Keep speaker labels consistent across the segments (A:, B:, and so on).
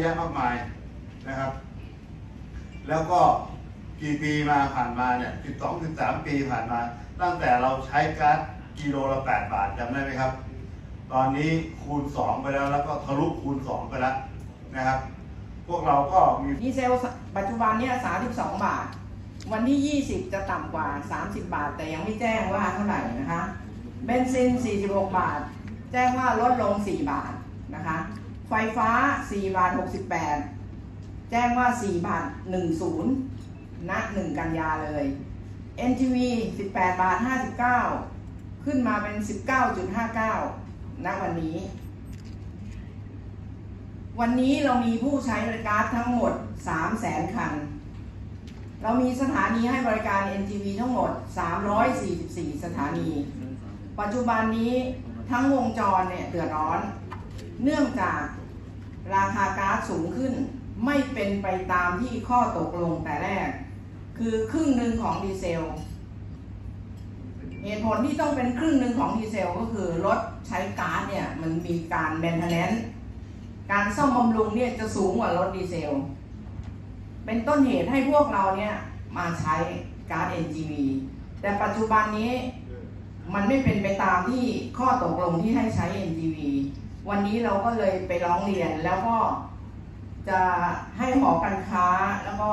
A: อะแยะมากมายนะครับ แล้วก็กี่ปีมาผ่านมาเนี่ย12 13 ปีผ่านมา ตั้งแต่เราใช้ก๊าซกิโลละ 8 บาทจำได้ไหมครับ ตอนนี้คูณ 2 ไปแล้วแล้วก็ทะลุคูณ 2 ไปแล้วนะครับ พวกเราก็มี
B: ดีเซลปัจจุบันเนี่ย32 บาท วันที่ 20 จะต่ำกว่า 30 บาท แต่ยังไม่แจ้งว่าเท่าไหร่นะคะ เบนซิน 46 บาท แจ้งว่าลดลง 4 บาทนะคะ ไฟฟ้า 4 บาท 68 แจ้งว่า 4 บาท 10ณ1กันยาเลย NTV 18 บาท 59 ขึ้นมาเป็น 19.59 ณ วันนี้ วันนี้เรามีผู้ใช้บริการทั้งหมด 300,000 คัน เรามีสถานีให้บริการ NTV ทั้งหมด 344 สถานี ปัจจุบันนี้ทั้งวงจรเนี่ยเดือดร้อน เนื่องจากราคาก๊าซสูงขึ้น ไม่เป็นไปตามที่ข้อตกลงแต่แรก คือครึ่งหนึ่งของดีเซลเหตุผลที่ต้องเป็นครึ่งหนึ่งของดีเซลก็คือรถใช้ก๊าซเนี่ยมันมีการแมนเทนแนนการซ่อมบำรุงเนี่ยจะสูงกว่ารถดีเซล เป็นต้นเหตุให้พวกเราเนี่ยมาใช้ก๊าซ NGV แต่ปัจจุบันนี้มันไม่เป็นไปตามที่ข้อตกลงที่ให้ใช้ NGV วันนี้เราก็เลยไปร้องเรียนแล้วก็จะให้หอการค้าแล้วก็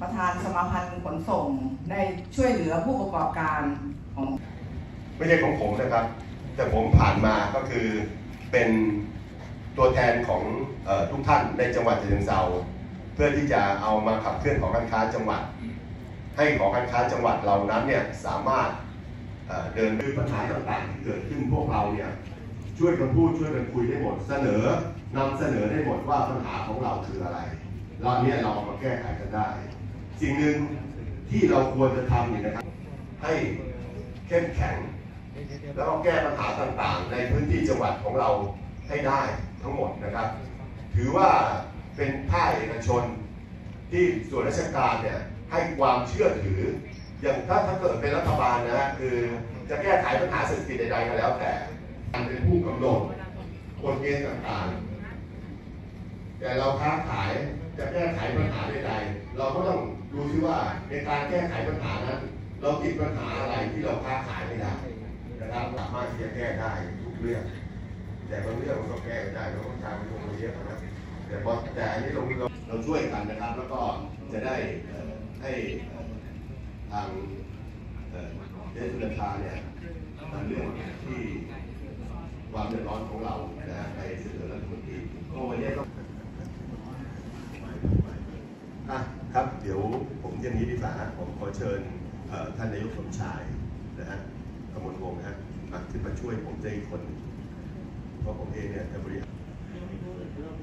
B: ประธานสมาพันธ์ขนส่งได้ช่วยเหลือผู้ประกอบการของ
C: ไม่ใช่ของผมนะครับ แต่ผมผ่านมาก็คือเป็นตัวแทนของออทุกท่านในจังหวัดฉะเชิงเทราเพื่อที่จะเอามาขับเคลื่อนของการค้าจังหวัด ให้ของการค้าจังหวัดเหล่านั้นเนี่ยสามารถเอ่อเดินด้วยปัญหาต่างๆที่เกิดขึ้นพวกเราเนี่ย ช่วยกันพูดช่วยกันคุยได้หมดเสนอนำเสนอได้หมดว่าปัญหาของเราคืออะไรแล้วเนี้ยเราเอามาแก้ไขกันได้ สิ่งหนึ่งที่เราควรจะทำเนี่ยนะครับ ให้เข้มแข็ง แล้วก็แก้ปัญหาต่างๆ ในพื้นที่จังหวัดของเราให้ได้ทั้งหมดนะครับ ถือว่าเป็นภาคเอกชนที่ส่วนราชการเนี่ยให้ความเชื่อถือ อย่างถ้าถ้าเกิดเป็นรัฐบาลนะฮะคือจะแก้ไขปัญหาเศรษฐกิจใดๆก็แล้วแต่ การเป็นผู้กำหนดกฎเกณฑ์ต่างๆ แต่เราค้าขายจะแก้ไขปัญหาใดๆเราก็ต้องดูซิว่าในการแก้ไขปัญหานั้น เราติดปัญหาอะไรที่เราค้าขายไม่ได้นะครับสามารถที่จะแก้ได้ทุกเรื่อง แต่บางเรื่องมันก็แก้ไม่ได้เราต้องการลงมาเยอะนะแต่พอแต่อันนี้เราเราช่วยกันนะครับ แล้วก็จะได้ให้ทางเอ่อเจ๊สุรชาเนี่ยทำเรื่องที่ ความเดือดร้อนของเรานะฮะไปเสนอรัฐมนตรีก็วันนี้ก็อะครับเดี๋ยวผมอย่างนี้ดีกว่าฮะผมขอเชิญท่านนายกสมชายนะฮะกมลวงนะฮะมาขึ้นมาช่วยผมได้อีกคนเพราะผมเองเนี่ยจะบริหาร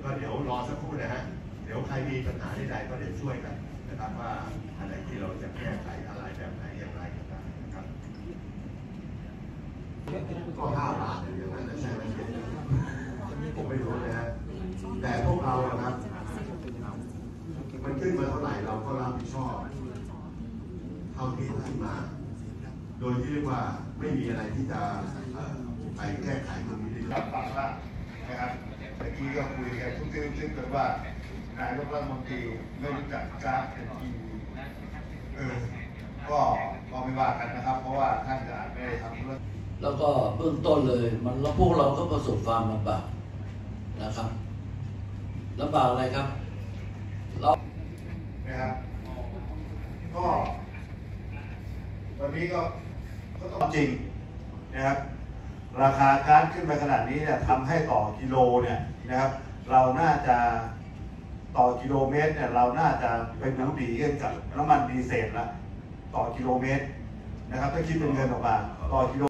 C: ก็เดี๋ยวรอสักครู่นะฮะเดี๋ยวใครมีปัญหาใดๆก็เดี๋ยวช่วยกันนะครับว่าอะไรที่เราจะแก้ไขอะไรแบบไหนอย่างไรต่างๆนะครับ ก็ห้าบาทอย่างนั้นนะใช่ไหมผมไม่รู้นะฮะแต่พวกเราอะครับ มันขึ้นมาเท่าไหร่เราก็รับผิดชอบ เท่าที่ขึ้นมา โดยที่เรียกว่าไม่มีอะไรที่จะไปแก้ไขตรงนี้ได้
A: รับฟังว่านะครับเมื่อกี้ก็คุยกันทุกที่ทุกที่กันว่านายกรัฐมนตรีไม่รู้จักก๊าซเป็นทีเออก็ก็ไม่ว่ากันนะครับ เพราะว่าท่านจะอาจไม่ได้ทำธุรกิจ
D: แล้วก็เบื้องต้นเลย มันแล้วพวกเราก็ประสบความลำบากนะครับลำบากอะไรครับเรา
A: นะครับก็วันนี้ก็ก็ต้องจริงนะครับ ราคากาซขึ้นไปขนาดนี้เนี่ยทำให้ต่อกิโลเนี่ยนะครับ เราน่าจะต่อกิโลเมตรเนี่ยเราน่าจะเป็นน้ำดีกันกับน้ำมันดีเซลละต่อกิโลเมตรนะครับถ้าคิดเป็นเงินออกมาต่อกิโล